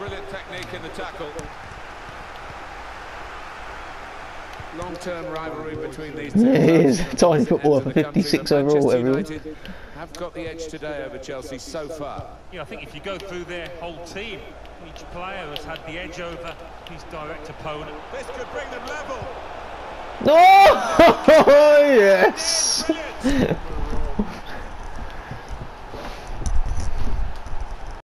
brilliant technique in the tackle. Long-term rivalry between these two. Yeah, it is. clubs. Tiny football for 56 overall, everyone. Have got the edge today over Chelsea so far. Yeah, I think if you go through their whole team, each player has had the edge over his direct opponent. This could bring them level. Oh, yes!